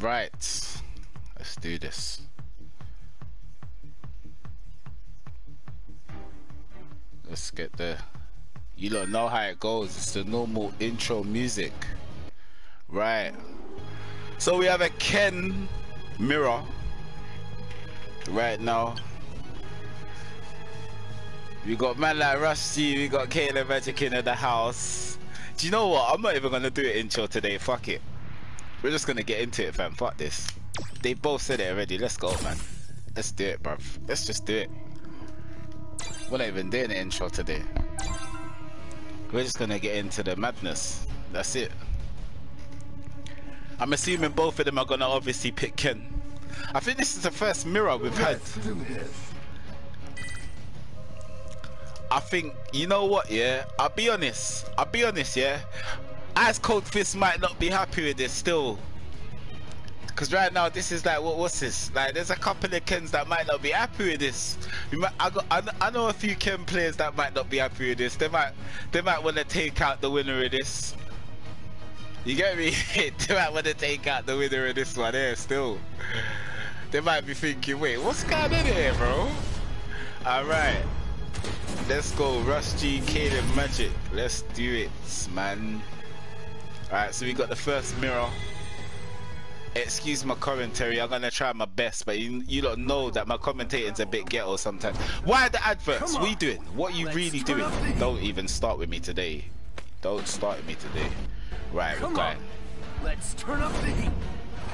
Right. Let's do this. Let's get the. You don't know how it goes. It's the normal intro music. Right. So we have a Ken mirror right now. We got man like Rusty, we got Kayla Magic in the house. Do you know what? I'm not even gonna do an intro today. Fuck it. We're just gonna get into it, fam. Fuck this. They both said it already. Let's go, man. Let's do it, bruv. Let's just do it. We're not even doing the intro today. We're just gonna get into the madness. That's it. I'm assuming both of them are gonna obviously pick Ken. I think this is the first mirror we've had. I think you know what, yeah. I'll be honest. I'll be honest, yeah. Ice Cold Fist might not be happy with this still. Cause right now this is like what what's this? Like there's a couple of Kens that might not be happy with this. Might, I got I, I know a few Ken players that might not be happy with this. They might they might want to take out the winner of this. You get me? they might want to take out the winner of this one here still. They might be thinking, wait, what's going on here, bro? Alright. Let's go, Rusty, Kaden Magic. Let's do it, man. Alright, so we got the first mirror. Excuse my commentary, I'm gonna try my best, but you, you don't know that my commentating's a bit ghetto sometimes. Why the adverts? What are you doing? What are you Let's really doing? Don't even start with me today. Don't start with me today. Right, Come we're going. Let's turn up the heat.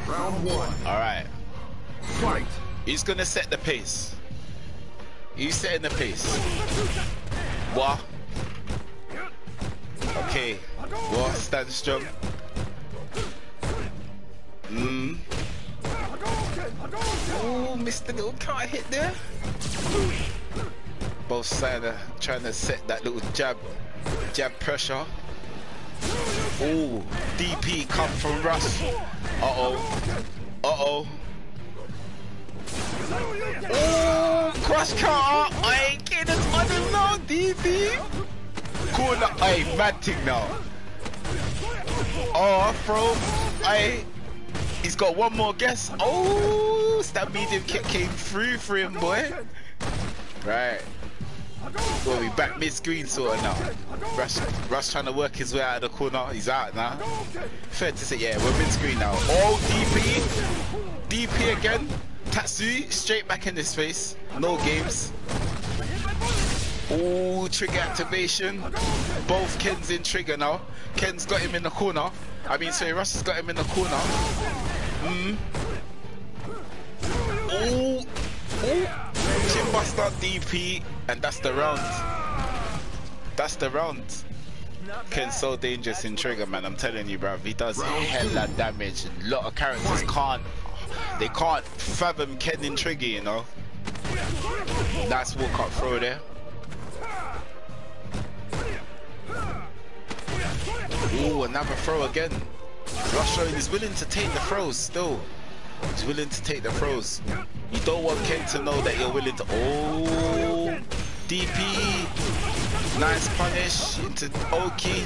Round one. Alright. Fight. He's gonna set the pace. He's setting the pace. What? Okay. What? Stand strong. Mmm. Oh, missed the little car hit there. Both sides are trying to set that little jab, jab pressure. Oh, DP come from Russ. Uh-oh. Uh-oh. Oh, cross car. I ain't getting on the long DP. Corner. Hey, mad now. Oh, throw. I. He's got one more guess. Oh, that medium kick came through for him, boy. Right. Well, we back mid-screen sort of now. Rush, Rush trying to work his way out of the corner. He's out now. Fair to say, yeah, we're mid-screen now. Oh, DP. DP again. Tatsu straight back in his face. No games. Oh, trigger activation. Both Ken's in trigger now. Ken's got him in the corner. I mean, sorry, Russ has got him in the corner. Mm. Oh, oh. Chin buster DP, and that's the round. That's the round. Ken's so dangerous in trigger, man. I'm telling you, bruv. He does hella damage. A lot of characters can't they can't fathom Ken in trigger, you know. Nice walk up throw there. Ooh, another throw again. Rush is willing to take the throws still. He's willing to take the throws. You don't want Ken to know that you're willing to. Oh, DP. Nice punish into Oki.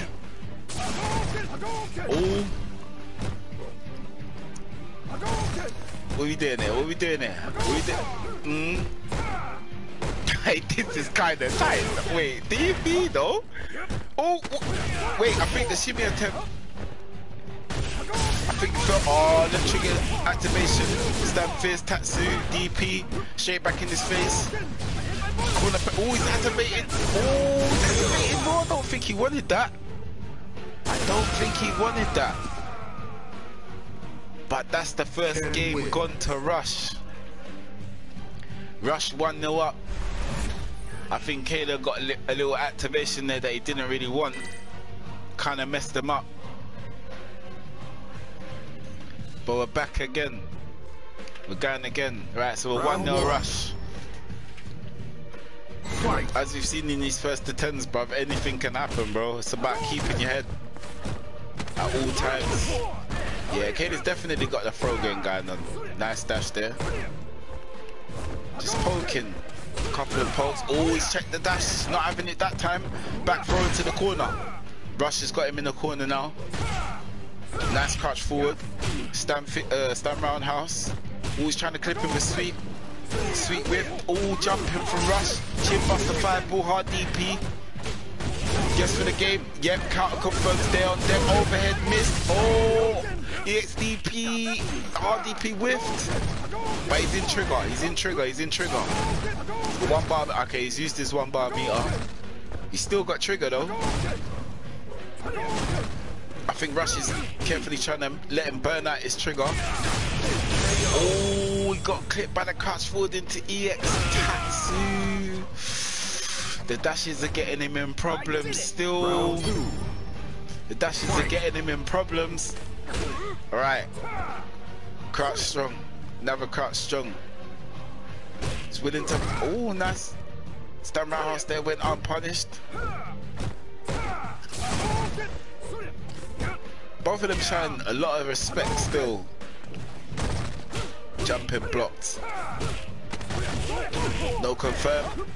Oh. What we doing there? What we doing there? What we doing? Mm. Hey, this is kind of tight. Wait, DP though? Oh, wait, I think the shimmy attempt. I think for oh, all the trigger activation, stab fist, Tatsu, DP, straight back in his face. Corner, oh, he's activated. Oh, he's activated more. I don't think he wanted that. I don't think he wanted that. But that's the first game win. gone to Rush. Rush 1 0 up. I think Kayla got a, li a little activation there that he didn't really want. Kind of messed him up. But we're back again. We're going again. Right, so we're 1 0 Rush. Fight. As you've seen in these first attempts, bruv, anything can happen, bro. It's about keeping your head at all times. Yeah, Kayla's definitely got the throw game going on. Nice dash there. Just poking. Couple of pokes. Always check the dash. Not having it that time. Back throw into the corner. Rush has got him in the corner now. Nice crouch forward. Stand, uh, stand roundhouse. Always trying to clip him with sweep. Sweet whip. All jumping from rush. Chin buster five ball hard DP. Guess for the game. Yep, counter confirms there on them. Overhead missed. Oh, EXDP. RDP whiffed. But he's in trigger. He's in trigger. He's in trigger. One bar. Okay, he's used his one bar meter. He's still got trigger though. I think Rush is carefully trying to let him burn out his trigger. Oh, he got clipped by the crouch forward into EX Tatsu. The dashes are getting him in problems still. The dashes are getting him in problems. Alright. Crouch strong. Never crouch strong. He's willing to. Oh, nice. Stand roundhouse there went unpunished. Both of them showing a lot of respect still. Jumping blocked. No confirm.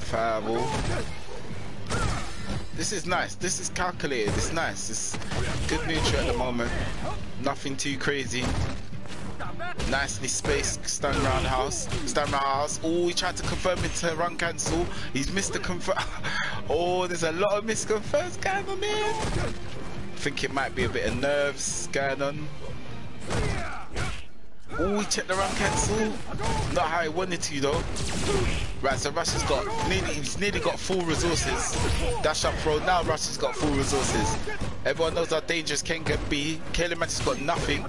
Fireball. This is nice. This is calculated. It's nice. It's good neutral at the moment. Nothing too crazy. Nicely spaced stand roundhouse. Stand roundhouse. Oh, he tried to confirm it to run cancel. He's missed the confirm. Oh, there's a lot of misconfirms going on. I think it might be a bit of nerves going on. Oh, he checked the run cancel. Not how he wanted to though. Right, so Rush has got nearly he's nearly got full resources. Dash up throw. Now Rush has got full resources. Everyone knows how dangerous Ken can be. Caleb has got nothing.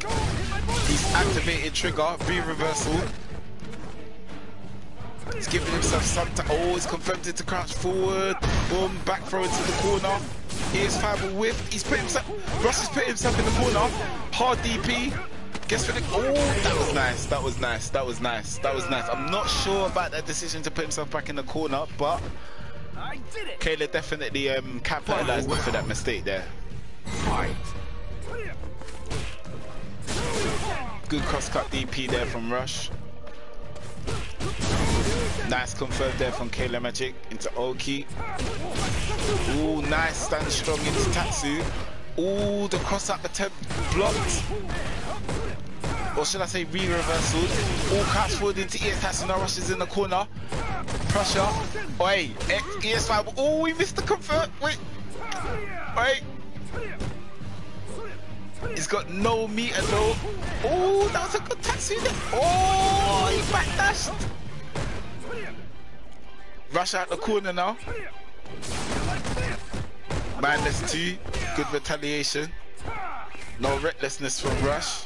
He's activated trigger, V reversal. He's giving himself some time. Oh, he's confirmed it to crouch forward. Boom, back throw into the corner. Here's Fiber whiff. He's put himself. Russ has put himself in the corner. Hard DP. Oh, that was nice. That was nice. That was nice. That was nice. I'm not sure about that decision to put himself back in the corner, but Kayla definitely um, capitalized for that mistake there. Good cross-cut DP there from Rush. Nice confirmed there from Kayla Magic into Oki. Ooh, nice stand strong into Tatsu. Ooh, the cross up attempt blocked or should I say V-reversal. All cuts forward into EX Tatsu, now rushes in the corner. Pressure. Wait, ES5. Eh, oh, we missed the convert. Wait. Wait. He's got no meter though. Oh, that was a good Tatsu. Oh, he backdashed. Rush out the corner now. Minus two. Good retaliation. No recklessness from Rush.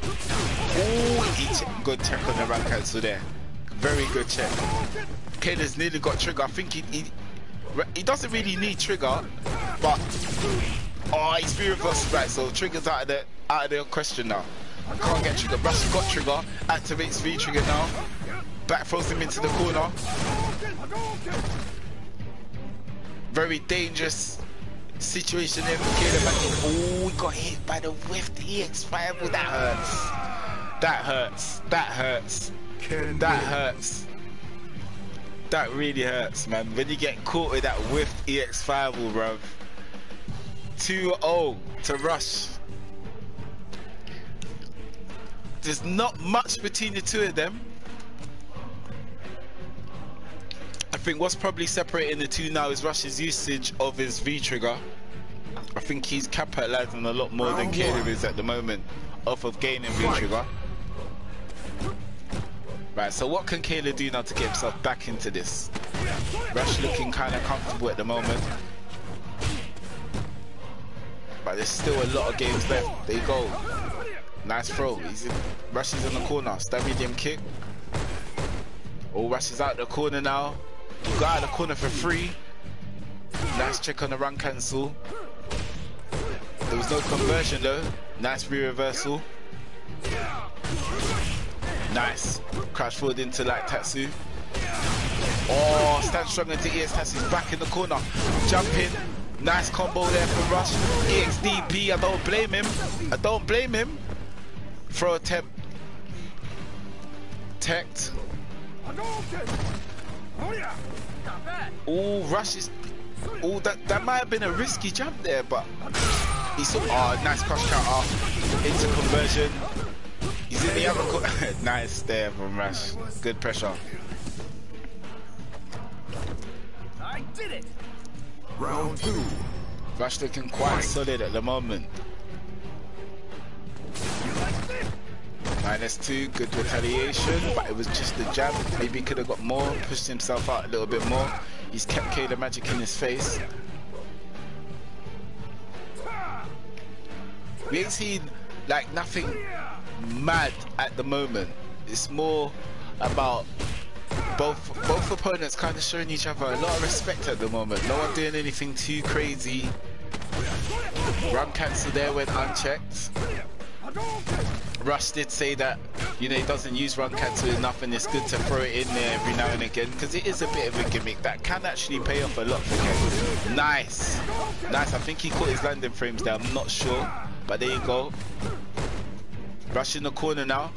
Ooh, good check on the cancel there. Very good check. Kayla's nearly got trigger. I think he, he, he doesn't really need trigger, but oh, he's free reverse right. So trigger's out of the out of the question now. I can't get trigger. Rush got trigger. Activates V trigger now. Back throws him into the corner. Very dangerous situation there for. Oh, he got hit by the whiff. The EX5. That hurts. That hurts. That hurts. That hurts. That really hurts, man. When you get caught with that whiffed EX5, bruv. 2-0 to Rush. There's not much between the two of them. I think what's probably separating the two now is Rush's usage of his V-trigger. I think he's capitalizing a lot more Round than Caleb is at the moment off of gaining V-trigger. Right, so what can Kayla do now to get himself back into this? Rush looking kind of comfortable at the moment. But there's still a lot of games left. There you go. Nice throw. He's in, Rush is in the corner. Stab medium kick. Oh, Rush is out the corner now. Got out the corner for free. Nice check on the run cancel. There was no conversion though. Nice V-reversal. Nice. Crash forward into like Tatsu. Oh, stand strong into EX Tatsu's back in the corner. Jumping. Nice combo there from Rush. EXDP, I don't blame him. I don't blame him. Throw attempt. Tech. Oh, Rush is Oh, that, that might have been a risky jump there, but he saw, oh, nice cross counter into conversion. He's in the other nice there from Rash. Good pressure. I did it. Round two. Rash looking quite solid at the moment. Minus two, good retaliation, but it was just a jab. Maybe he could have got more, pushed himself out a little bit more. He's kept Kayla Magic in his face. We ain't seen like nothing mad at the moment. It's more about both both opponents kind of showing each other a lot of respect at the moment. No one doing anything too crazy. Run cancel there went unchecked. Rush did say that, you know, he doesn't use run cancel enough and it's good to throw it in there every now and again because it is a bit of a gimmick that can actually pay off a lot for Ken. Nice. Nice. I think he caught his landing frames there. I'm not sure. But there you go. Rush in the corner now.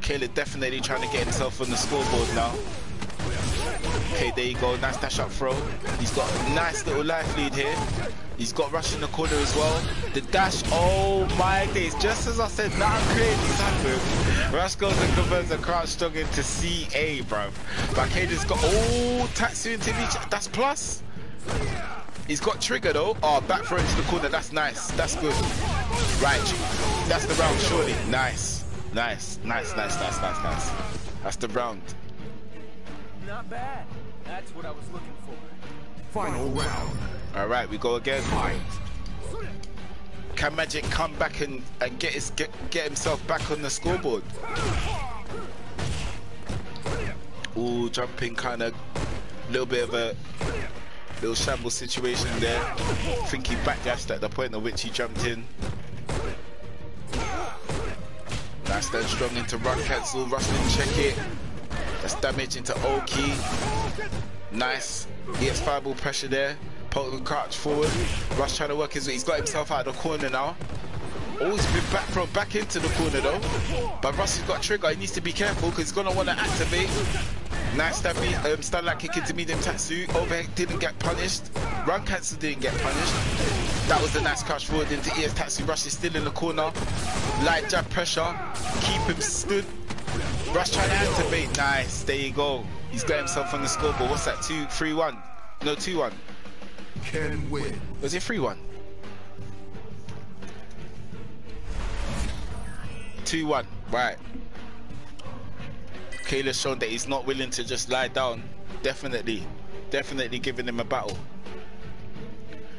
Caleb definitely trying to get himself on the scoreboard now. Okay, there you go. Nice dash up throw. He's got a nice little life lead here. He's got rush in the corner as well. The dash, oh my days. Just as I said, nothing crazy's happened. Rush goes and converts a crouch strong into CA, bro. Bacade's got, oh, Tatsu into reach. That's plus. He's got trigger though. Oh, back throw into the corner. That's nice. That's good. Right. That's the round, surely. Nice. Nice. Nice, nice, nice, nice, nice. That's the round. Not bad. That's what I was looking for. Final round. All right, we go again. Fight. Can Magic come back and, and get his get, get himself back on the scoreboard? Ooh, jumping kind of little bit of a little shamble situation there. I think he backdashed at the point at which he jumped in. Nice then strong into run cancel, Rustin check it. That's damage into Oki. Nice. He has fireball pressure there. Potent crouch forward. Rush trying to work his way. He's got himself out of the corner now. He's been back from back into the corner though. But Russ has got trigger. He needs to be careful because he's gonna want to activate. Nice stab me, um, stand like kick into medium Tatsu. Overhead didn't get punished. Run cancel didn't get punished. A nice crouch forward into EX Tatsu. Rush is still in the corner. Light jab pressure. Keep him stood. Rush trying to activate. Nice. There you go. He's got himself on the scoreboard. What's that? 2 3 1. No, two, one. Can win. Was it three, one? Two, one. Right. Kayla's shown that he's not willing to just lie down. Definitely. Definitely giving him a battle.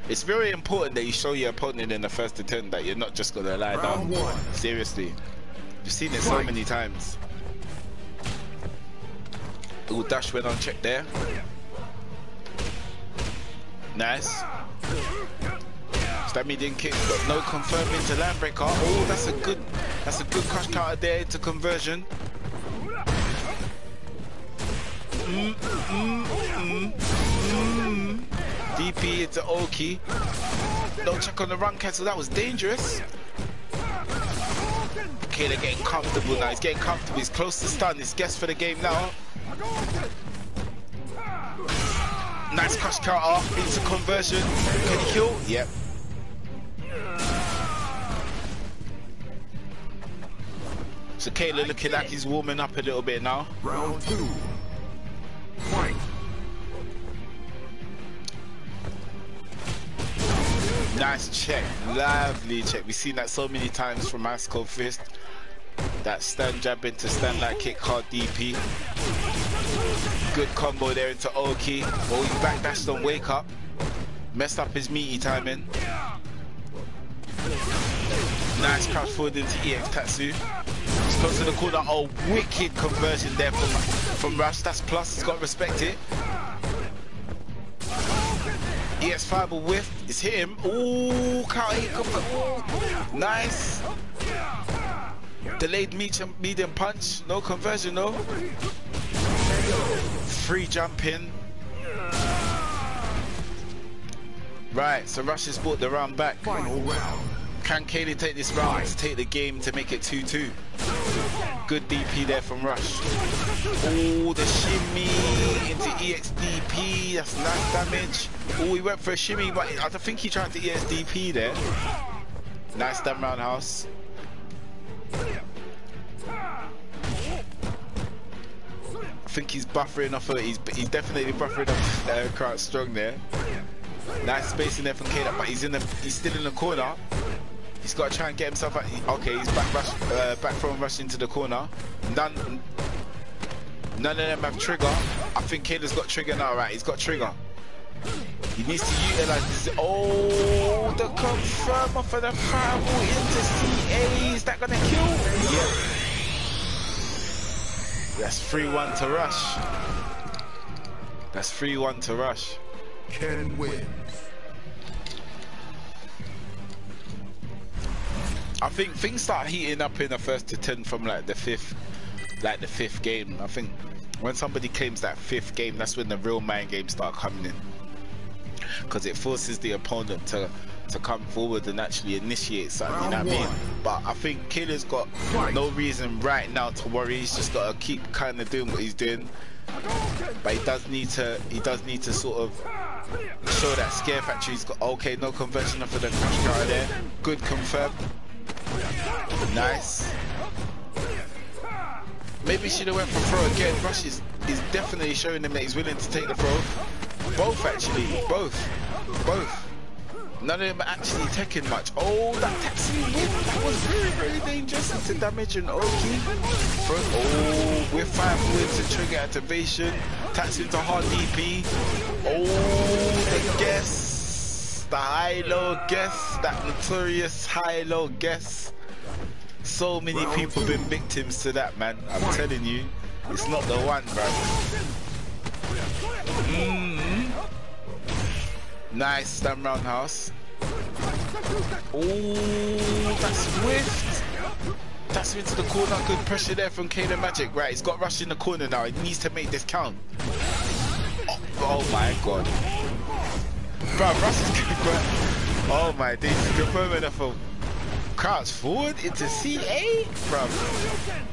It's very important that you show your opponent in the first attempt that you're not just gonna lie Round down. one. Seriously. You've seen it so many times. Ooh, dash went on check there. Nice. Stabby didn't kick, but no confirming to land breaker. Oh, that's a good, that's a good crush counter there to conversion. Mm, mm, mm. DP into Oki. Don't check on the run cancel. That was dangerous. Okay, they're getting comfortable now. He's getting comfortable. He's close to stun. He's guess for the game now. Nice crush counter into conversion. Can he kill? Yep. So Kayla looking like he's warming up a little bit now. Round two. Fight. Nice check, lovely check. We've seen that so many times from Cold Fist. That stand jab into stand like kick hard DP. Good combo there into Oki. Oh, he backdashed on wake up. Messed up his meaty timing. Nice crouch forward into EX Tatsu. Close to the corner. Oh, wicked conversion there from, from Rush. That's plus. He's got to respect it. EX Fireball whiff. It's him. Ooh, counter hit. Ooh, Nice. Delayed medium, medium punch. No conversion though. Free jump in. Right, so Rush has brought the round back. Final round. Can Kaylee take this round to take the game to make it 2-2? Good DP there from Rush. Oh, the shimmy into EXDP. That's nice damage. Oh, he went for a shimmy, but I think he tried to EXDP there. Nice damn roundhouse. I think he's buffering off of he's he's definitely buffering off uh, Crouch strong there. Nice spacing there from Kata, but he's in the he's still in the corner. He's got to try and get himself out. Okay, he's back rush, uh, back from rush into the corner. None, none of them have trigger. I think Kayla's got trigger now, right? He's got trigger. He needs to utilize this. Oh, the confirm off of the fireball into CA. Is that gonna kill? Yeah. That's 3-1 to rush. That's 3-1 to rush. Ken wins. I think things start heating up in the first to ten from like the fifth, like the fifth game. I think when somebody claims that fifth game, that's when the real mind games start coming in, because it forces the opponent to to come forward and actually initiate something. You know what I mean? But I think Killer's got no reason right now to worry. He's just got to keep kind of doing what he's doing. But he does need to. He does need to sort of show that scare factor. He's got okay, no conversion for the crash car there. Good confirm. Nice. Maybe should have went for throw again. Rush is, is definitely showing him that he's willing to take the throw. Both actually, both, both. None of them actually taking much. Oh, that taxi whip, that was very, very dangerous into damage and Oki. Oh, with five wins and trigger activation. Taxi into hard DP. Oh, the guess. The high-low guess. That notorious high-low guess. So many people been victims to that, man. I'm telling you, it's not the one, bro. Mm -hmm. Nice stand roundhouse. Oh, that's swift. That's into the corner. Good pressure there from Kano Magic. Right, he's got rush in the corner now. He needs to make this count. Oh, oh my god. Bro, Rush is good, Oh my days, confirming phone. Crouch forward into CA, bro.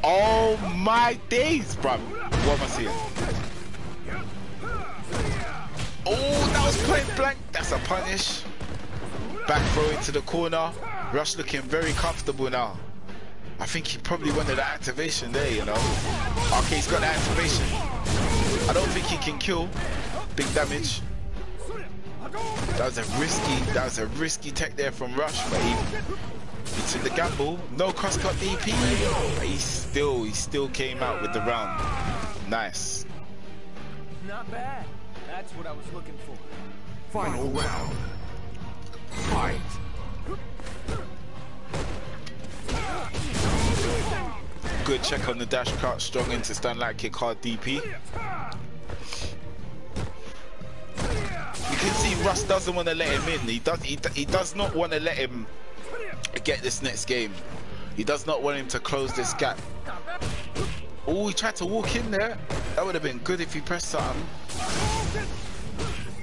Oh my days, bro. What am I seeing? Oh, that was point blank. That's a punish. Back throw into the corner. Rush looking very comfortable now. I think he probably wanted the activation there, you know. Okay, he's got the activation. I don't think he can kill. Big damage. That was a risky, that was a risky tech there from Rush, but he, he took the gamble. No cross-cut DP, but he still, he still came out with the round. Nice. Not bad. That's what I was looking for. Final round. Fight. Good check on the dash cut, strong into stand like kick hard DP. Can see Russ doesn't want to let him in. He does. He, he does not want to let him get this next game. He does not want him to close this gap. Oh, he tried to walk in there. That would have been good if he pressed something.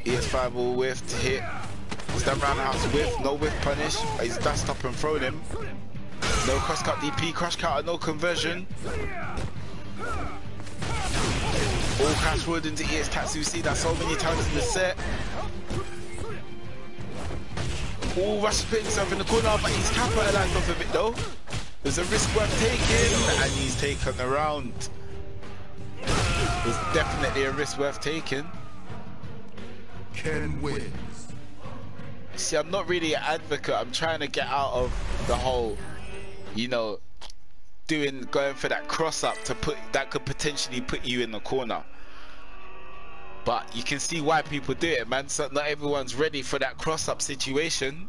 ES5 all whiff to hit. Is that roundhouse whiff? No whiff punish. He's dashed up and thrown him. No cross cut DP, crush counter, no conversion. All crash wood into EX Tatsu. See that so many times in the set. Oh, Rush put himself in the corner, but he's capitalized off of it though. There's a risk worth taking, and he's taken the round. There's definitely a risk worth taking. Ken wins. See, I'm not really an advocate. I'm trying to get out of the whole, you know, doing going for that cross up to put that could potentially put you in the corner. But you can see why people do it, man. So not everyone's ready for that cross up situation.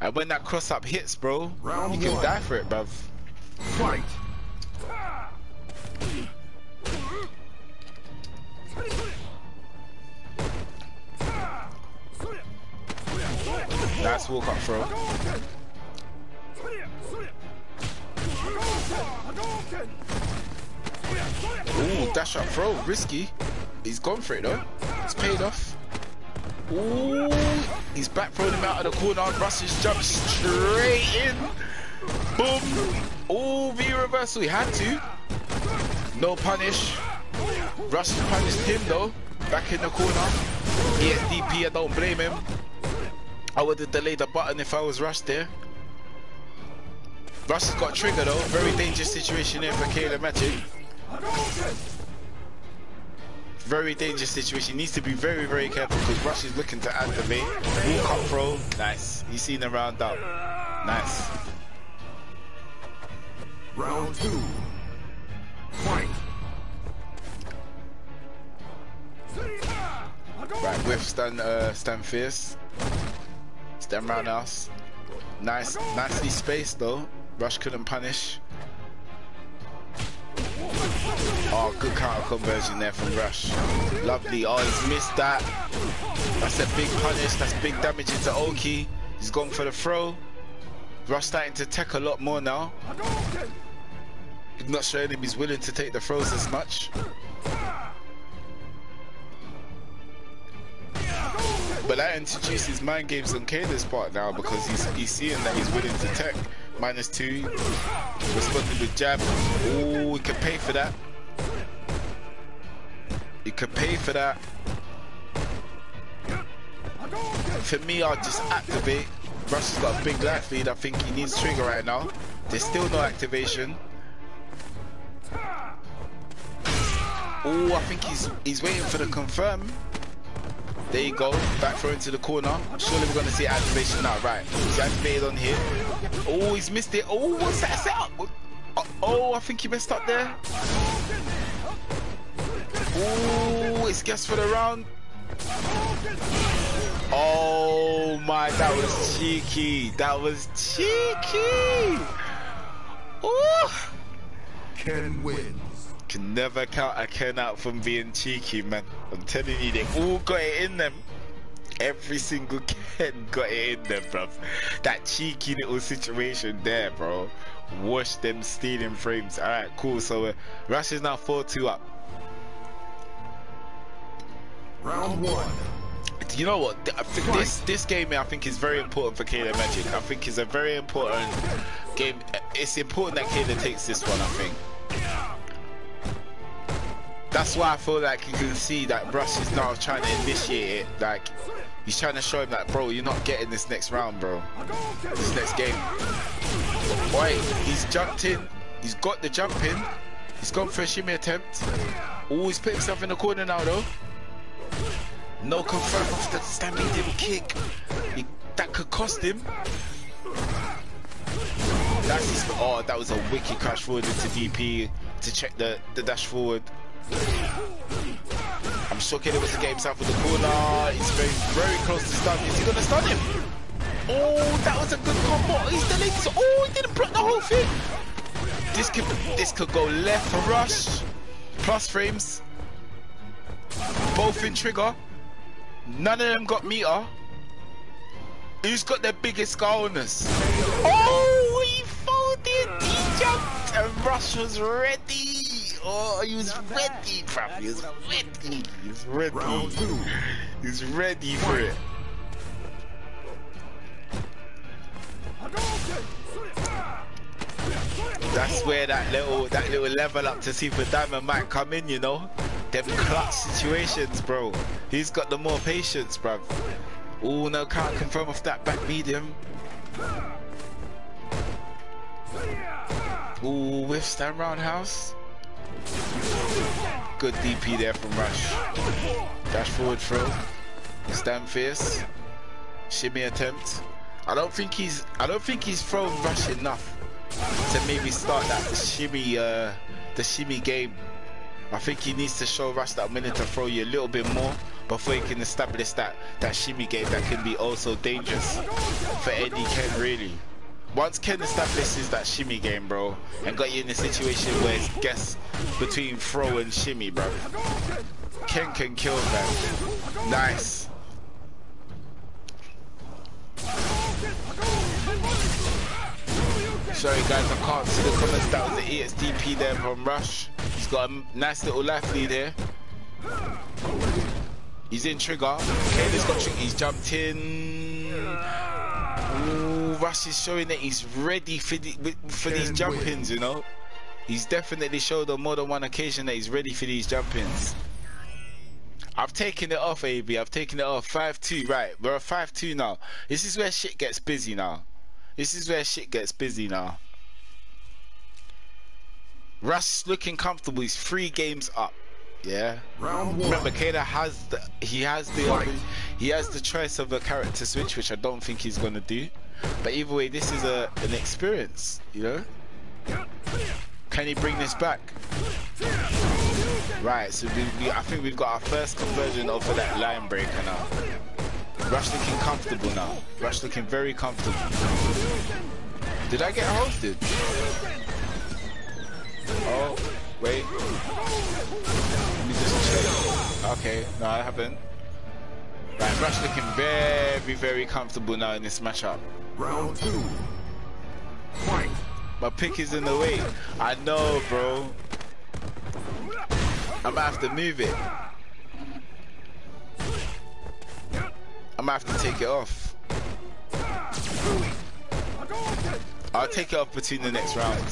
And when that cross up hits, bro, Round you can one. die for it, bruv. Fight. Nice walk up throw. Ooh, dash up throw, risky. He's gone for it though. It's paid off. Ooh, he's back throwing him out of the corner. Russ has jumped straight in. Boom. Ooh, V reversal. He had to. No punish. Rush punished him though. Back in the corner. EXDP, I don't blame him. I would have delayed the button if I was Rush there. Rush has got trigger though. Very dangerous situation here for Caleb Magic. Very dangerous situation. Needs to be very, very careful because Rush is looking to activate. Walk up throw. Nice. He's seen the round up. Nice. Round two. Fight. Right, with Stan, uh, Stan Fierce. Stan Roundhouse. Nice, nicely spaced though. Rush couldn't punish. Oh, good counter conversion there from Rush. Lovely. Oh, he's missed that. That's a big punish. That's big damage into Oki. He's gone for the throw. Rush starting to tech a lot more now. Not showing him he's willing to take the throws as much. But that introduces mind games on Kayla's part now because he's he's seeing that he's willing to tech. Minus two. Responding with jab. Oh, he could pay for that. He could pay for that. For me, I'll just activate. Rush has got a big life lead. I think he needs trigger right now. There's still no activation. Oh, I think he's he's waiting for the confirm. There you go. Back throw into the corner. I'm surely we're going to see activation now. Right. He's activated on here. Oh, he's missed it. Oh, what's that setup? Oh, oh, I think he messed up there. Oh, it's guess for the round. Oh my, that was cheeky. That was cheeky. Oh. Ken wins. Can never count a Ken out from being cheeky, man. I'm telling you, they all got it in them. Every single Ken got it in them, bruv. That cheeky little situation there, bro. Wash them stealing frames. Alright, cool. So uh, Rush is now 4-2 up. Round one. You know what? I think this this game I think is very important for Kayla Magic. I think it's a very important game. It's important that Kayla takes this one. I think. That's why I feel like you can see that Rush is now trying to initiate it. Like, he's trying to show him that, bro, you're not getting this next round, bro. This next game. Boy, he's jumped in. He's got the jump in. He's gone for a shimmy attempt. Oh, he's put himself in the corner now, though. No confirm off the medium kick. He, that could cost him. That's his, oh, that was a wicked crash forward into DP to check the, the dash forward. I'm shocked it was a game south with the corner. He's very, very close to stun. Is he gonna stun him? Oh, that was a good combo. He's the this. Oh, he didn't block the whole thing. This could this could go left for Rush. Plus frames. Both in trigger. None of them got meter. Who's got the biggest skull on us? Oh, he folded. He jumped and Rush was ready. Oh, he was ready, bro. He was ready. He was ready. Round two. He's ready for it. That's where that little that little level up to Super Diamond might come in, you know. Them clutch situations, bro. He's got the more patience, bro. Oh no, can't confirm off that back medium. Ooh, with stand roundhouse. Good DP there from Rush. Dash forward throw. Stand fierce. Shimmy attempt. I don't think he's I don't think he's thrown Rush enough to maybe start that shimmy uh the shimmy game. I think he needs to show Rush that I'm to throw you a little bit more before he can establish that that shimmy game that can be also dangerous for any Ken really. Once Ken establishes that shimmy game, bro, and got you in a situation where it's guess between throw and shimmy, bro, Ken can kill them. Nice. Sorry guys, I can't see the comments. That was the EXDP there from Rush. He's got a nice little life lead here. He's in trigger. Okay, he's got. He's jumped in. Ooh, Rush is showing that he's ready for the, for these jump ins, you know. He's definitely showed on more than one occasion that he's ready for these jump-ins. I've taken it off, AB. I've taken it off. 5-2, right. We're at 5-2 now. This is where shit gets busy now. This is where shit gets busy now. Russ looking comfortable. He's three games up. Yeah. Round one. Remember, Kata has the he has the Fight. he has the choice of a character switch, which I don't think he's gonna do. But either way, this is a an experience, you know. Can he bring this back? Right. So we, we, I think we've got our first conversion of that line breaker now. Rush looking comfortable now. Rush looking very comfortable. Did I get hosted? Oh, wait. Let me just check. Okay, no, I haven't. Right, Rush looking very, very comfortable now in this matchup. Round two. Fight. My pick is in the way. I know, bro. I might have to move it. I might have to take it off. I'll take it off between the next round.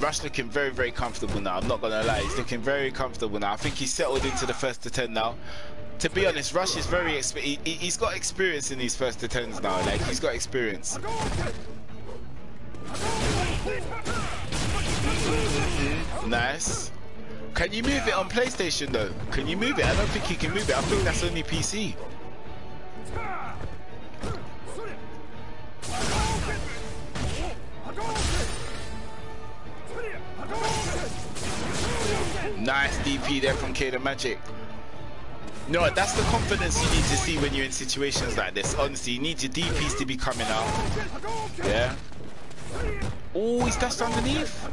Rush looking very, very comfortable now. I'm not gonna lie, he's looking very comfortable now. I think he's settled into the first to ten now. To be honest, Rush is very exp he, he- he's got experience in these first to tens now. Like he's got experience. Mm-hmm. Nice. Can you move it on PlayStation though? Can you move it? I don't think you can move it. I think that's only PC. Nice DP there from Kada Magic. No, that's the confidence you need to see when you're in situations like this. Honestly, you need your DPs to be coming out. Yeah. Oh, he's dashed underneath.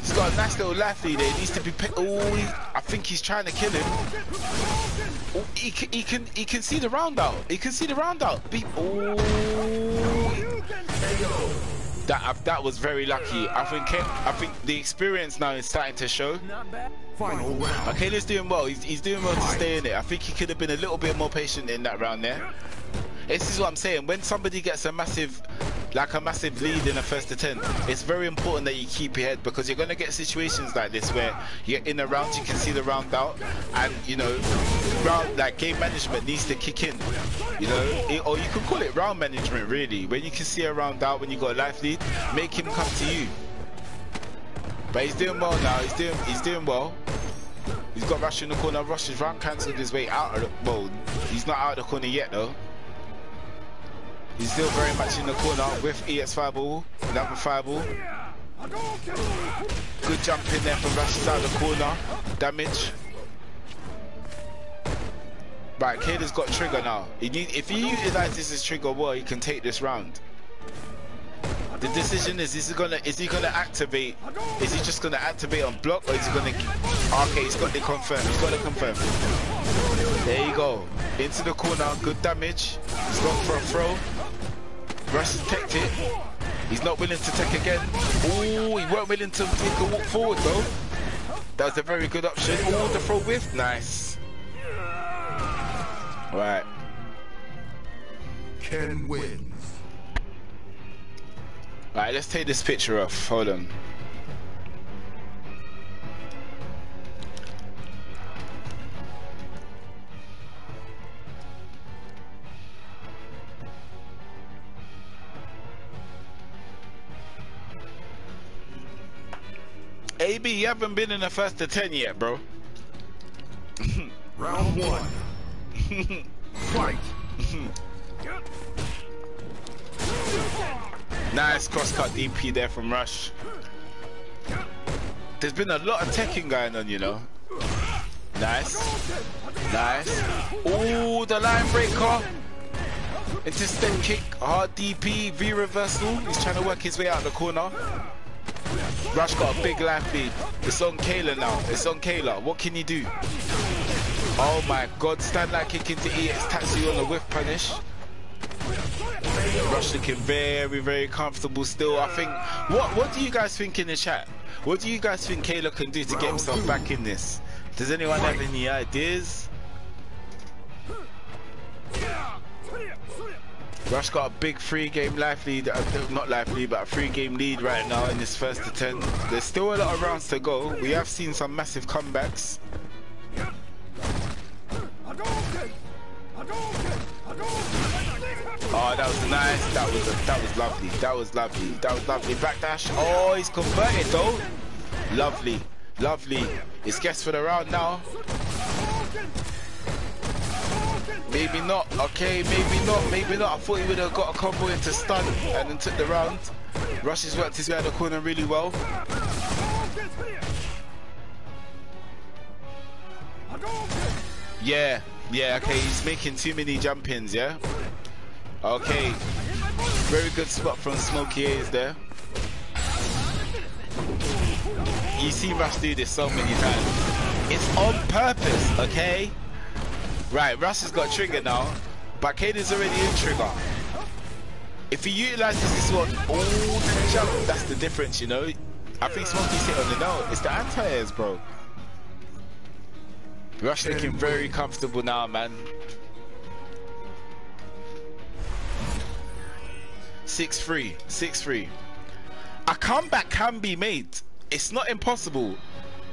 He's got a nice little life there. He needs to be. picked. oh, I think he's trying to kill him. Oh, he can, he can, he can see the round out. He can see the round out. Be- oh, that that was very lucky. I think I think the experience now is starting to show. Final round. Okay, let's doing well. He's, he's doing well to stay in it. I think he could have been a little bit more patient in that round there. This is what I'm saying. When somebody gets a massive, like a massive lead in a first to ten, it's very important that you keep your head because you're gonna get situations like this where you're in a round, you can see the round out, and you know, round like game management needs to kick in. You know, it- or you could call it round management really. When you can see a round out, when you got a life lead, make him come to you. But he's doing well now. He's doing he's doing well. He's got Rush in the corner. Rush is round cancelled his way out of the well, he's not out of the corner yet though. He's still very much in the corner with EX Fireball, another Fireball. Good jump in there from Rush out the corner. Damage. Right, Kada's got trigger now. He need, if he utilizes his trigger well, he can take this round. The decision is: is he gonna is he gonna activate? Is he just gonna activate on block, or is he gonna? Okay, he's got the confirm. He's got the confirm. There you go. Into the corner. Good damage. He's gone for a throw. Teched it. He's not willing to take again. Ooh, he weren't willing to take a walk forward though. That was a very good option. Ooh, the throw with. Nice. Right. Ken wins. Right, let's take this picture off. Hold on. AB, you haven't been in the first to ten yet, bro. Round one. Fight. Nice cross-cut DP there from Rush. There's been a lot of teching going on, you know. Nice. Nice. Ooh, the line breaker. Into step kick, hard DP, V reversal. He's trying to work his way out of the corner. Rush got a big life lead. It's on Kayla now. It's on Kayla. What can he do? Oh my god, stand like kick into EX Tatsu on the whiff punish. Rush looking very, very comfortable still. I think, what what do you guys think in the chat? What do you guys think Kayla can do to get himself back in this? Does anyone have any ideas? Rush got a big three game life lead, uh, not life lead, but a three game lead right now in this first attempt. There's still a lot of rounds to go. We have seen some massive comebacks. Oh, that was nice. That was that was lovely. That was lovely. That was lovely. Backdash. Oh, he's converted though. Lovely, lovely. It's guess for the round now. Maybe not. Okay, maybe not. Maybe not. I thought he would have got a combo into stun and then took the round. Rush has worked his way out of the corner really well. Yeah, yeah, okay, he's making too many jump ins, yeah? Okay, very good spot from Smokey A's there. You see Rush do this so many times. It's on purpose, okay? Right, Russ has got trigger now, but Caden's already in trigger. If he utilizes this one all the jump, that's the difference, you know? I think Smokey's hit on the note. It's the anti-airs, bro. Rush looking very comfortable now, man. Six three, six three. A comeback can be made. It's not impossible.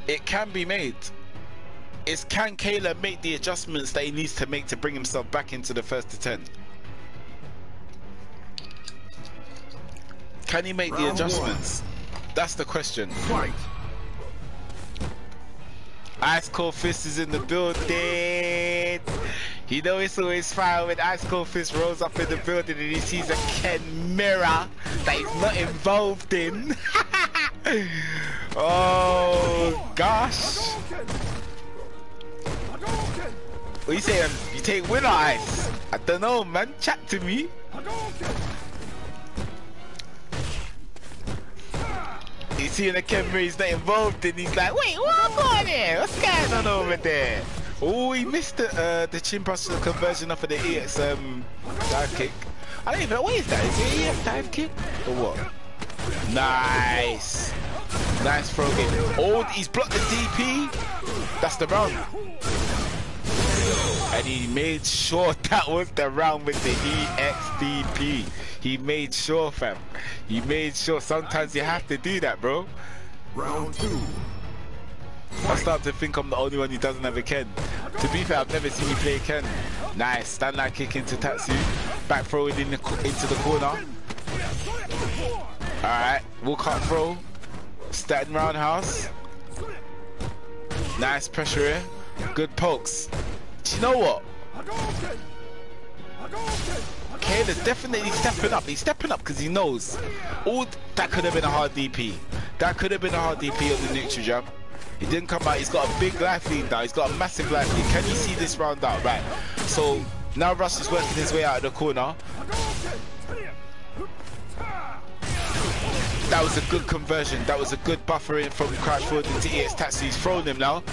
It can be made. It's can Kayla make the adjustments that he needs to make to bring himself back into the first to ten? Can he make the Round adjustments? That's the question. Fight. Ice Cold Fist is in the building. You know it's always fire when Ice Cold Fist rolls up in the building and he sees a Ken mirror that he's not involved in. oh gosh. What you saying? You take winner ice? I don't know, man. Chat to me. He's seeing the camera he's not involved and He's like, wait, what on there? What's going on over there? Oh, he missed the uh, the chin conversion off of the EX um, dive kick. I don't even know what is that. Is it EX dive kick or what? Nice, nice throw game. Oh, he's blocked the DP. That's the round. And he made sure that was the round with the EXDP. He made sure, fam. He made sure. Sometimes you have to do that, bro. Round two. I start to think I'm the only one who doesn't have a Ken. To be fair, I've never seen you play Ken. Nice, stand line kick into Tatsu. Back throw it in the, into the corner. Alright, walk up throw. Statin roundhouse. Nice pressure here. Good pokes. You know what? Kayla's definitely stepping up. He's stepping up because he knows. All that could have been a hard DP. That could have been a hard DP on the neutral jump. He didn't come out. He's got a big life lead now. He's got a massive life lead. Can you see this round out? Right. So now Russ is working his way out of the corner. That was a good conversion. That was a good buffer in from crouch forward into EX Tatsu. He's thrown him now.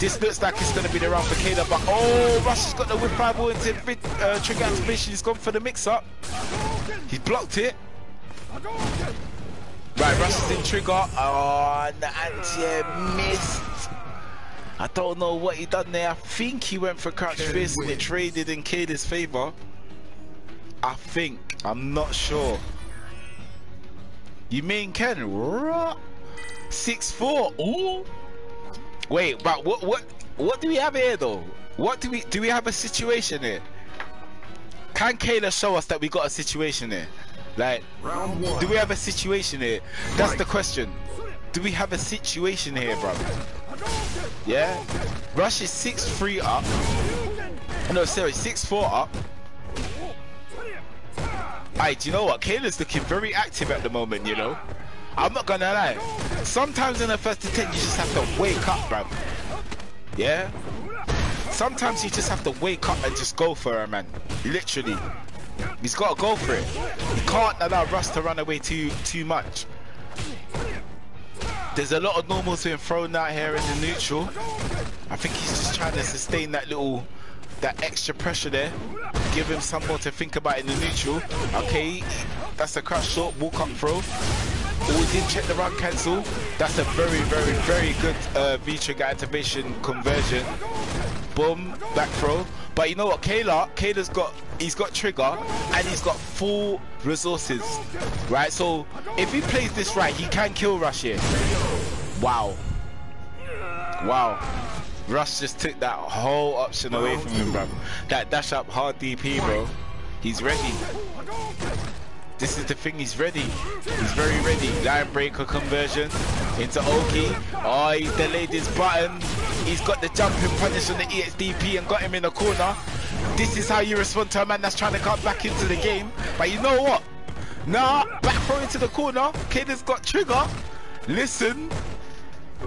This looks like it's going to be the round for Kayla, but oh, Rush has got the whip fireball into uh, trigger activation. He's gone for the mix up. He's blocked it. Right, Rush is in trigger. Oh, the anti missed. I don't know what he done there. I think he went for crouch fist and it traded in Kayla's favor. I think. I'm not sure. You mean Ken? Six four. Ooh. Wait, but what what what do we have here though? What do we do we have a situation here? Can Kayla show us that we got a situation here? Like do we have a situation here? That's the question. Do we have a situation here, bro? Yeah? Rush is 6-3 up. No, sorry, 6-4 up. Alright, do you know what? Kayla's looking very active at the moment, you know? I'm not gonna lie. Sometimes in the first attempt, you just have to wake up, bruv. Yeah? Sometimes you just have to wake up and just go for her, man. Literally. He's got to go for it. He can't allow Russ to run away too too much. There's a lot of normals being thrown out here in the neutral. I think he's just trying to sustain that little, that extra pressure there. Give him some more to think about in the neutral. Okay, that's a crouch short, walk up throw. Oh, he didn't check the run cancel. That's a very, very, very good uh, V-trigger activation conversion. Boom, back throw. But you know what, Kayla, Kayla's got, he's got trigger and he's got full resources, right? So if he plays this right, he can kill Rush here. Wow. Wow. Rush just took that whole option away from him, bro. That dash up hard DP, bro. He's ready. This is the thing, he's ready. He's very ready. Line breaker conversion into Oki. Oh, he's delayed his button. He's got the jumping punish on the EXDP and got him in the corner. This is how you respond to a man that's trying to come back into the game. But you know what? Nah, back throw into the corner. Kid has got trigger. Listen,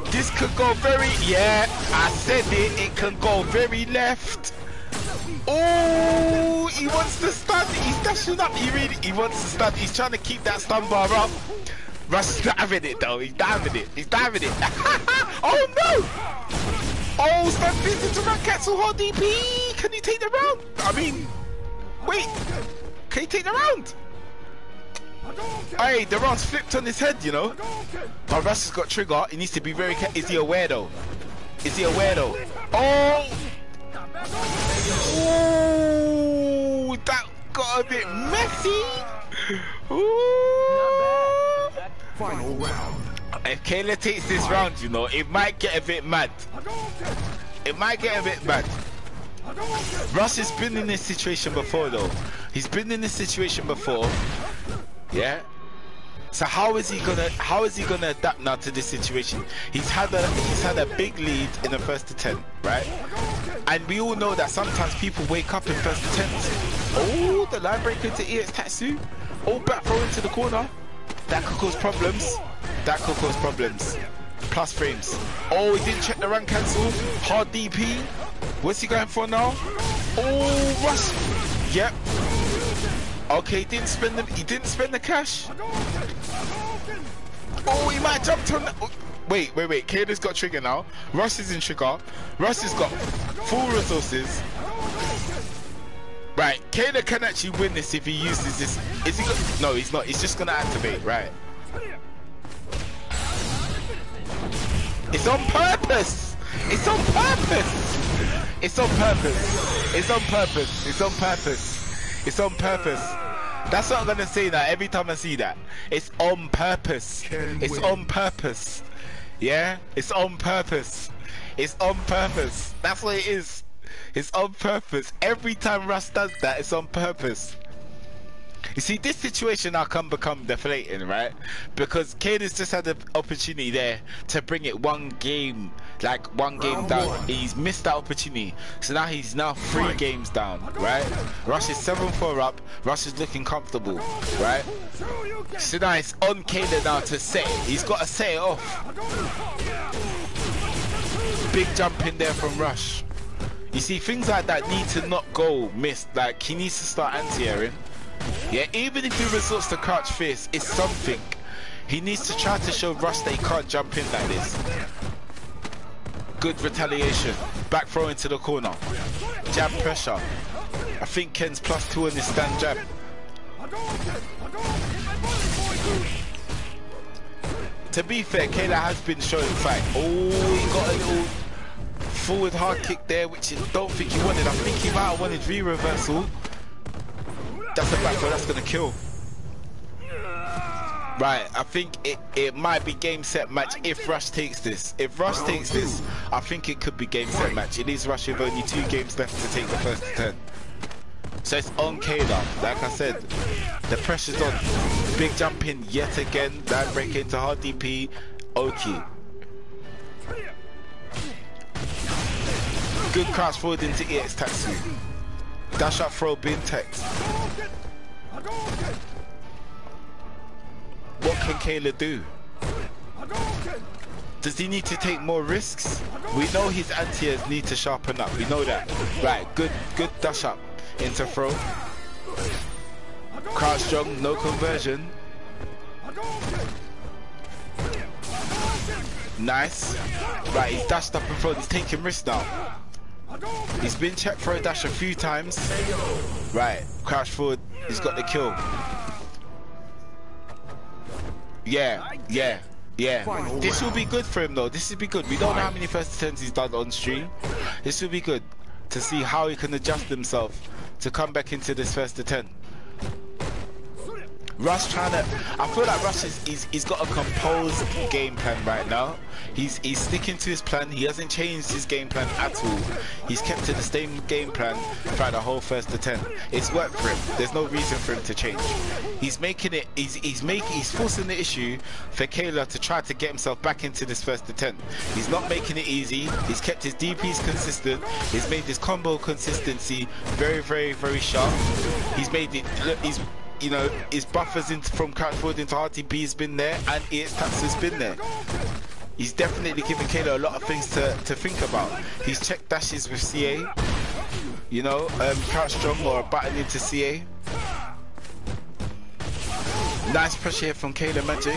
this could go very, yeah, I said it, it can go very left. Oh, he wants to stun. He's dashing up. He really, he wants to stun. He's trying to keep that stun bar up. Russ is diving it though. He's diving it. He's diving it. oh no! Oh, stun into run cancel hard DP. Can he take the round? I mean, wait. Can he take the round? Hey, the round's flipped on his head, you know. But Russ has got trigger. He needs to be very careful. Is he aware though? Is he aware though? Oh! Ooh, that got a bit messy. Ooh. Final round. If Kayla takes this round, you know, it might get a bit mad. It might get a bit mad. Russ has been in this situation before, though. He's been in this situation before. Yeah. So how is he gonna how is he gonna adapt now to this situation? He's had a he's had a big lead in the first attempt, right? And we all know that sometimes people wake up in first attempts. Oh, the line break into EX Tatsu. Oh, back throw into the corner. That could cause problems. That could cause problems. Plus frames. Oh, he didn't check the run cancel. Hard DP. What's he going for now? Oh, Russ. Yep. Okay, he didn't spend the he didn't spend the cash. Oh, he might jump oh, Wait, wait, wait. Kayla's got trigger now. Russ is in trigger. Russ has got full resources. Right, Kayla can actually win this if he uses this. Is he? Go no, he's not. He's just gonna activate. Right. It's on purpose. It's on purpose. It's on purpose. It's on purpose. It's on purpose. It's on purpose. That's what I'm gonna say now every time I see that. It's on purpose. Ken It's on purpose. Yeah? It's on purpose. It's on purpose. That's what it is. It's on purpose. Every time Russ does that, it's on purpose. You see, this situation now can become deflating, right? Because Kane has just had the opportunity there to bring it one game, like one game Round down. one. He's missed that opportunity. So now he's now three games down, right? Oh, Rush is 7-4 up. Rush is looking comfortable, right? So now it's on Kayla now to set. He's got to set it off. Big jump in there from Rush. You see, things like that need to not go missed. Like, he needs to start anti-airing. Yeah, even if he resorts to crouch fist, it's something. He needs to try to show Rush that he can't jump in like this. Good retaliation. Back throw into the corner. Jab pressure. I think Ken's plus two on his stand jab. To be fair, Kayla has been showing fight. Oh, he got a little forward hard kick there, which I don't think he wanted. I think he might have wanted V-reversal. That's a back throw, that's gonna kill. Right, I think it, it might be game set match if Rush takes this. If Rush takes this, I think it could be game set match. It is Rush with only two games left to take the first 10. So it's on Kayla, like I said. The pressure's on. Big jump in yet again. That break into hard DP. Oki. Good crouch forward into EX Tatsu. Dash up throw bin text. What can Kayla do? Does he need to take more risks? We know his anti-airs need to sharpen up. We know that. Right, good good dash up into throw. Crouch strong, no conversion. Nice. Right, he's dashed up in front. He's taking risks now. He's been checked for a dash a few times. Right, crouch forward. He's got the kill. Yeah, yeah, yeah. This will be good for him though. This will be good. We don't know how many first attempts he's done on stream. This will be good to see how he can adjust himself to come back into this first attempt. Russ trying to. I feel like Russ is he's, he's got a composed game plan right now. He's he's sticking to his plan. He hasn't changed his game plan at all. He's kept to the same game plan throughout the whole first attempt. It's worked for him. There's no reason for him to change. He's making it. He's he's making. He's forcing the issue for Kayla to try to get himself back into this first attempt. He's not making it easy. He's kept his DPs consistent. He's made his combo consistency very very very sharp. He's made it. Look, he's you know, his buffers into, from Crouch forward into RTP has been there and EX Tatsu has been there. He's definitely given Kayla a lot of things to, to think about. He's checked dashes with CA, you know, um, Crouch Strong or a button into CA. Nice pressure here from Kayla Magic.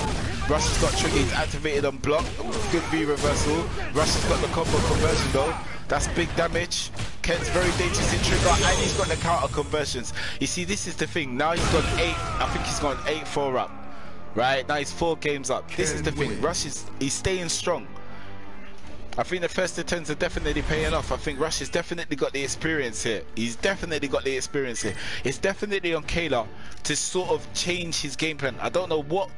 Rush has got trigger, he's activated on block. Good V reversal. Rush has got the combo conversion though. That's big damage. Ken's very dangerous in trigger and he's got the counter conversions. You see, this is the thing. Now he's got eight, I think he's got eight, four up. Right, now he's four games up. This is the thing. Rush is, he's staying strong. I think the first attempts are definitely paying off. I think Rush has definitely got the experience here. He's definitely got the experience here. It's definitely on Kayla to sort of change his game plan. I don't know what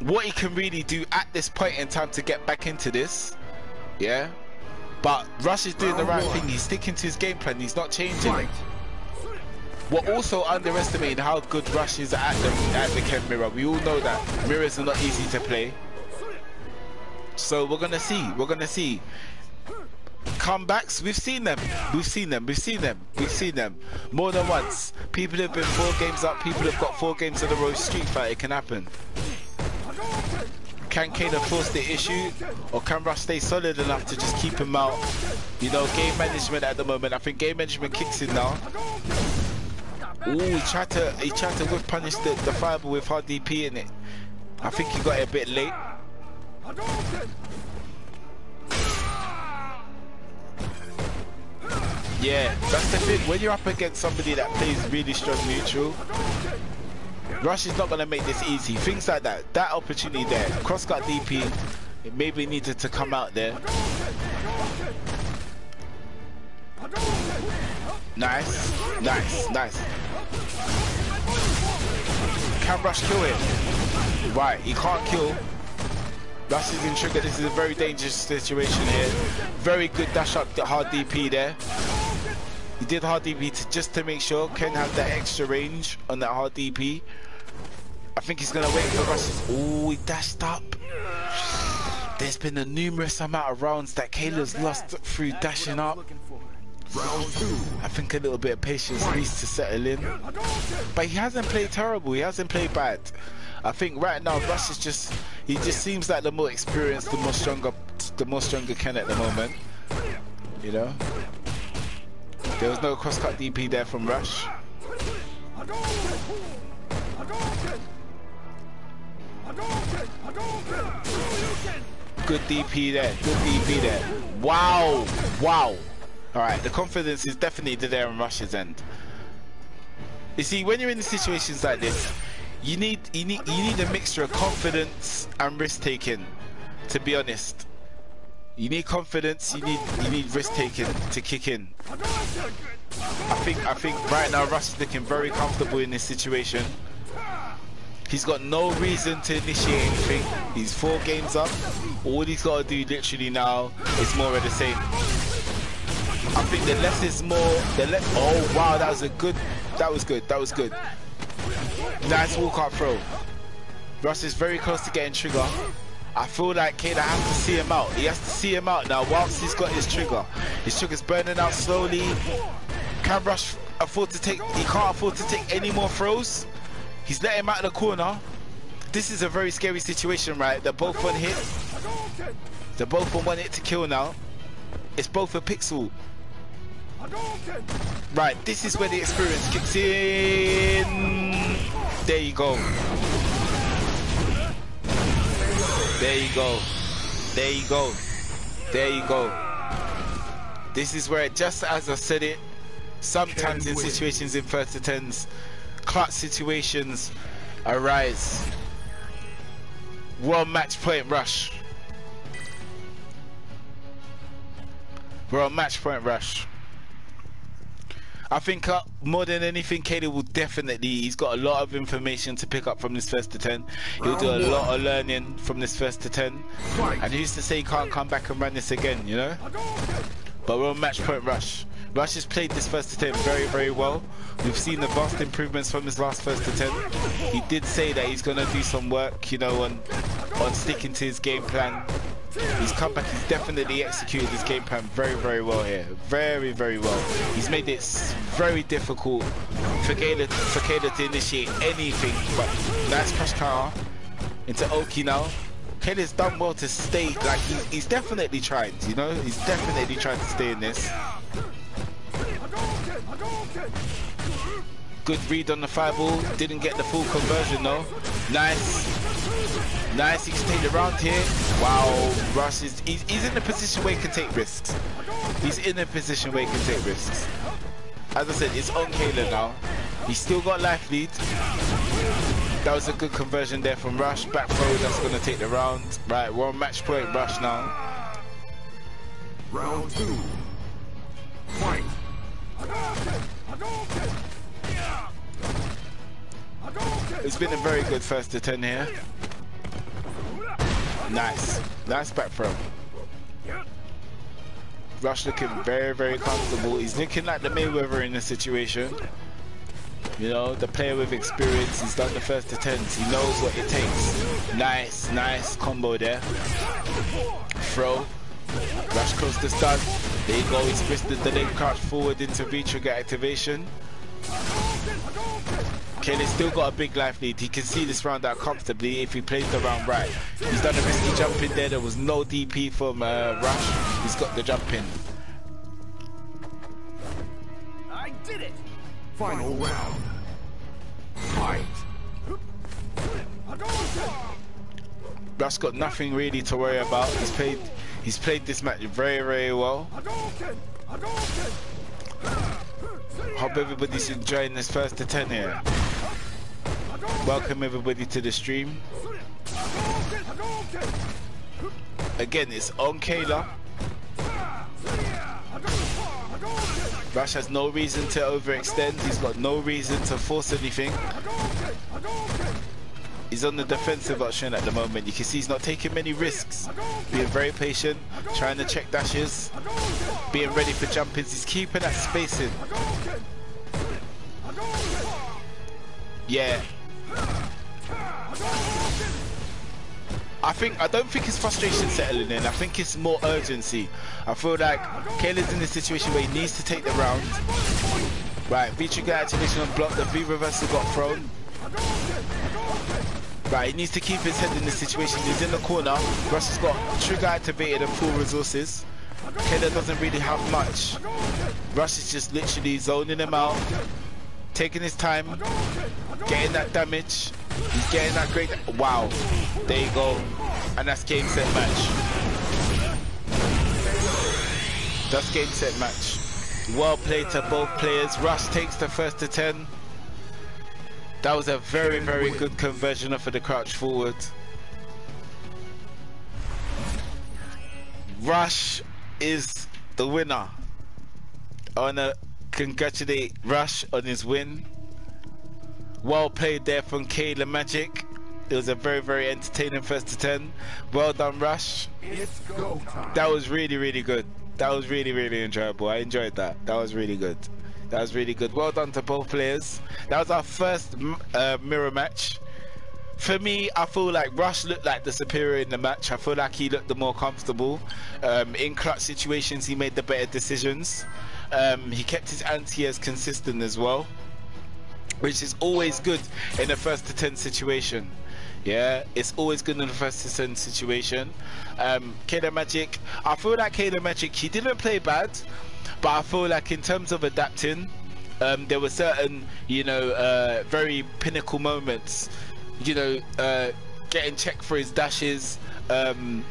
what he can really do at this point in time to get back into this. Yeah. But Rush is doing the right thing. He's sticking to his game plan. He's not changing it. We're also underestimating how good Rush is at the at the Ken mirror. We all know that mirrors are not easy to play. So we're gonna see. We're gonna see. Comebacks, we've seen them. We've seen them. We've seen them. We've seen them more than once. People have been four games up. People have got four games in a row. Street fight. It can happen. Can Kano force the issue, or can Rush stay solid enough to just keep him out? You know, game management at the moment. I think game management kicks in now. Ooh, he tried to he tried to whiff punish the, the fireball with hard DP in it. I think he got it a bit late. Yeah, that's the thing. When you're up against somebody that plays really strong neutral, Rush is not going to make this easy. Things like that. That opportunity there. Crosscut DP. It maybe needed to come out there. Nice. Nice. Nice. Can Rush kill it? Right. He can't kill. Rush is in trigger. This is a very dangerous situation here. Very good dash up the hard DP there. He did hard DP to, just to make sure Ken had that extra range on that hard DP. I think he's gonna wait for Rush's. Oh, he dashed up. There's been a numerous amount of rounds that Kayla's lost through dashing up. Round two. I think a little bit of patience needs to settle in. But he hasn't played terrible. He hasn't played bad. I think right now Rush is just he just seems like the more experienced, the more stronger, the more stronger Ken at the moment. You know. There was no cross-cut DP there from Rush. Good DP there. Good DP there. Wow. Wow. Alright, the confidence is definitely there on Rush's end. You see, when you're in situations like this, you need you need you need a mixture of confidence and risk taking. To be honest, you need confidence. You need you need risk taking to kick in. I think I think right now Rush is looking very comfortable in this situation. He's got no reason to initiate anything. He's four games up. All he's got to do literally now is more of the same. I think the less is more. The less. Oh wow, that was a good. That was good. That was good. Nice walk up throw. Russ is very close to getting trigger. I feel like Kayla has to see him out. He has to see him out now whilst he's got his trigger. His trigger's burning out slowly. Can Rush afford to take, he can't afford to take any more throws. He's let him out of the corner. This is a very scary situation, right? They're both on hit. They're both on one hit to kill now. It's both a pixel. Right, this is where the experience kicks in. There you go. There you go. There you go. There you go. This is where, just as I said it, sometimes in situations in first to tens, clutch situations arise. One match point rush. We're on match point rush. I think uh, more than anything, Caleb will definitely. He's got a lot of information to pick up from this first to ten. He'll do a lot of learning from this first to ten. And who's to say he can't come back and run this again, you know? But we're on match point rush. Rush has played this first to ten very, very well. We've seen the vast improvements from his last first to ten. He did say that he's gonna do some work, you know, on on sticking to his game plan. He's come back, he's definitely executed his game plan very, very well here. Very, very well. He's made it very difficult for Kayla, for Kayla to initiate anything, but nice crush counter into Oki now. Kayla's done well to stay, like, he's, he's definitely tried, you know? He's definitely trying to stay in this. Good read on the fireball, didn't get the full conversion though. Nice. Nice, he can take the round here. Wow, Rush is he's, he's in a position where he can take risks. He's in a position where he can take risks. As I said, it's on Kayla now. He's still got life lead. That was a good conversion there from Rush. Back throw, that's gonna take the round. Right, we're on match point Rush now. Round two. Fight. It's been a very good first to 10 here. Nice. Nice back throw. Rush looking very, very comfortable. He's looking like the Mayweather in this situation. You know, the player with experience. He's done the first 10s. He knows what it takes. Nice, nice combo there. Throw. Rush close to stun. There you go. He's twisted the leg crouch forward into V-trigger activation. Kayla's still got a big life lead. He can see this round out comfortably if he plays the round right. He's done a risky jump in there. There was no DP from uh, Rush. He's got the jump in. I did it! Final round. Fight. Rush got nothing really to worry about. He's played he's played this match very, very well. Hope everybody's enjoying this first to 10 here. Welcome everybody to the stream. Again, it's on Kayla. Rush has no reason to overextend. He's got no reason to force anything. He's on the defensive option at the moment. You can see he's not taking many risks. Being very patient, trying to check dashes, being ready for jump-ins. He's keeping that spacing. Yeah. I think I don't think his frustration settling in. I think it's more urgency. I feel like Kayla's in this situation where he needs to take the round. Right, V trigger activation on block. The V reversal got thrown. Right, he needs to keep his head in this situation. He's in the corner. Russ has got trigger activated and full resources. Kayla doesn't really have much. Rush is just literally zoning him out, taking his time, getting that damage. He's getting that great. Wow, there you go, and that's game set match. That's game set match. Well played to both players. Rush takes the first to ten. That was a very, very good conversion for the crouch forward. Rush is the winner. I wanna congratulate Rush on his win. Well played there from Kayla Magic. It was a very, very entertaining first to 10. Well done, Rush. It's go time. That was really, really good. That was really, really enjoyable. I enjoyed that. That was really good. That was really good. Well done to both players. That was our first uh, mirror match. For me, I feel like Rush looked like the superior in the match. I feel like he looked the more comfortable. Um, in clutch situations, he made the better decisions. Um, he kept his anti as consistent as well, which is always good in a first to 10 situation. Yeah, it's always good in the first to 10 situation. Um, Magic, I feel like Kayla Magic, he didn't play bad, but I feel like in terms of adapting, um, there were certain, you know, uh, very pinnacle moments. You know, uh, getting checked for his dashes, um,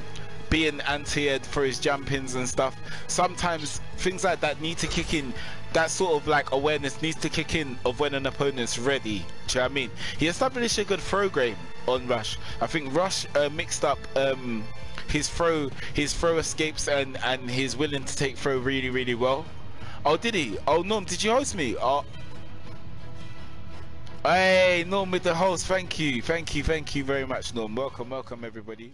being anti-ed for his jumpings and stuff. Sometimes things like that need to kick in. That sort of like awareness needs to kick in of when an opponent's ready. Do you know what I mean? He established a good throw game on Rush. I think Rush uh, mixed up um, his throw, his throw escapes, and and he's willing to take throw really really well. Oh, did he? Oh, Norm, did you host me? Oh. Hey, Norm with the host. Thank you, thank you, thank you very much, Norm. Welcome, welcome, everybody.